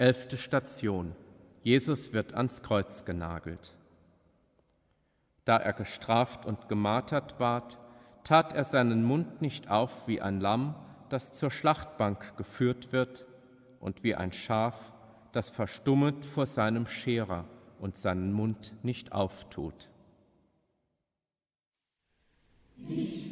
Elfte Station. Jesus wird ans Kreuz genagelt. Da er gestraft und gemartert ward, tat er seinen Mund nicht auf wie ein Lamm, das zur Schlachtbank geführt wird, und wie ein Schaf, das verstummet vor seinem Scherer und seinen Mund nicht auftut. Ich